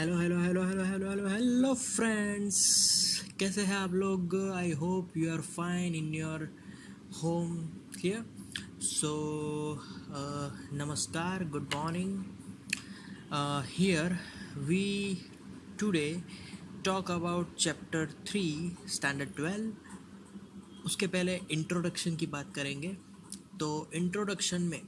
Hello hello hello hello hello hello hello friends कैसे हैं आप लोग? I hope you are fine in your home here so नमस्कार good morning here we today talk about chapter three standard twelve उसके पहले introduction की बात करेंगे. तो इंट्रोडक्शन में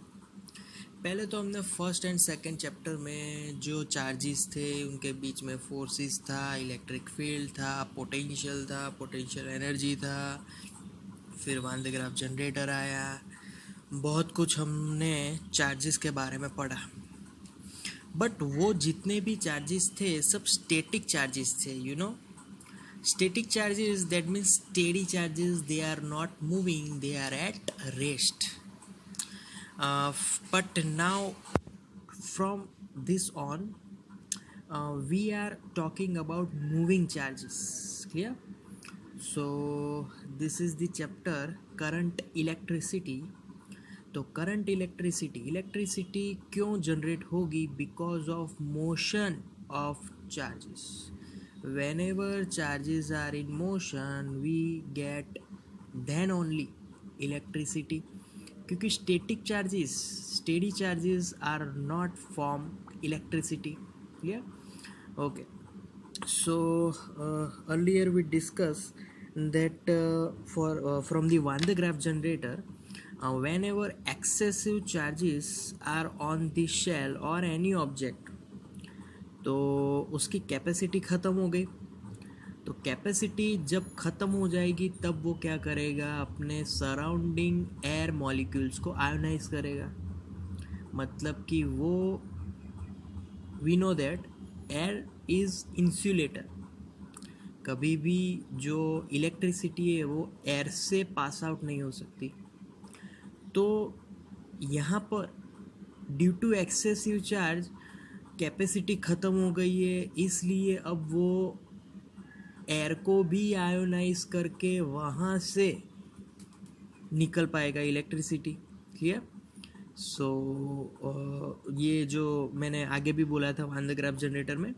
पहले तो हमने फ़र्स्ट एंड सेकंड चैप्टर में जो चार्जेस थे, उनके बीच में फोर्सेस था इलेक्ट्रिक फ़ील्ड था पोटेंशियल था पोटेंशियल एनर्जी था। फिर वन ग्राफ जनरेटर आया। बहुत कुछ हमने चार्जेस के बारे में पढ़ा। बट वो जितने भी चार्जेस थे, सब स्टेटिक चार्जेस थे you know static charges that means steady charges they are not moving they are at rest uh, but now from this on uh, we are talking about moving charges clear so this is the chapter current electricity तो current electricity electricity क्यों generate होगी because of motion of charges whenever charges are in motion we get then only electricity क्योंकि static charges steady charges are not form electricity clear okay so earlier we discuss that for from the one the graph generator whenever excessive charges are on the shell और any object तो उसकी capacity ख़त्म हो गई। तो capacity जब ख़त्म हो जाएगी, तब वो क्या करेगा? अपने सराउंडिंग एयर मॉलिक्यूल्स को आयोनाइज करेगा। मतलब कि वो we know that air is insulator कभी भी जो इलेक्ट्रिसिटी है, वो एयर से पास आउट नहीं हो सकती। तो यहाँ पर due to excessive charge capacity ख़त्म हो गई है। इसलिए अब वो एयर को भी आयोनाइज करके वहाँ से निकल पाएगा इलेक्ट्रिसिटी क्लियर सो so, ये जो मैंने आगे भी बोला था वन द ग्राफ जनरेटर में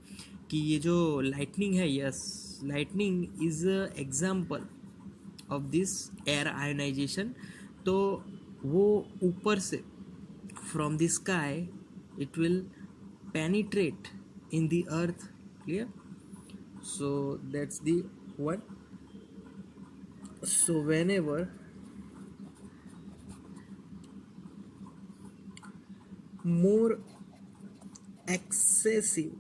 कि ये जो लाइटनिंग है yes lightning is example of this air ionization तो वो ऊपर से from the sky it will penetrate in the earth clear so that's the one. So whenever more excessive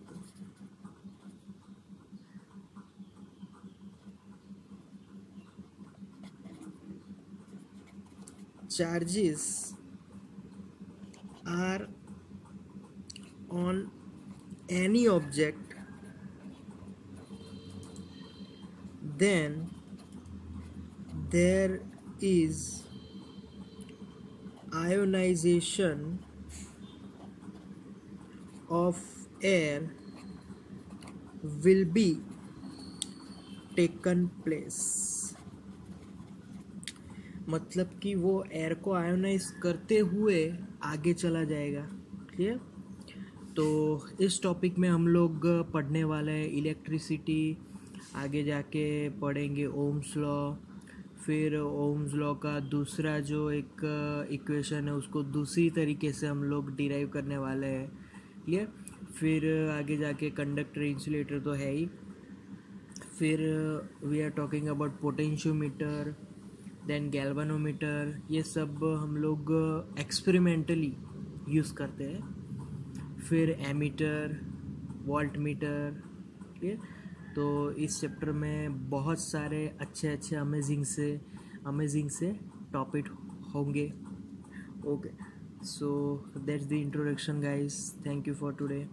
charges are on any object then there is ionization of air will be taken place. मतलब कि वो air को ionize करते हुए आगे चला जाएगा clear तो इस टॉपिक में हम लोग पढ़ने वाले हैं इलेक्ट्रिसिटी आगे जाके पढ़ेंगे ओम्स लॉ फिर ओम्स लॉ का दूसरा जो एक इक्वेशन है, उसको दूसरी तरीके से हम लोग डिराइव करने वाले हैं। क्लियर फिर आगे जाके कंडक्टर इंसुलेटर तो है ही। फिर we are talking about potentiometer then galvanometer ये सब हम लोग एक्सपेरिमेंटली यूज़ करते हैं। फिर एमीटर वॉल्ट मीटर ठीक है तो इस चैप्टर में बहुत सारे अच्छे अच्छे अमेजिंग से अमेजिंग से टॉपिक होंगे। Okay so that's the introduction guys thank you for today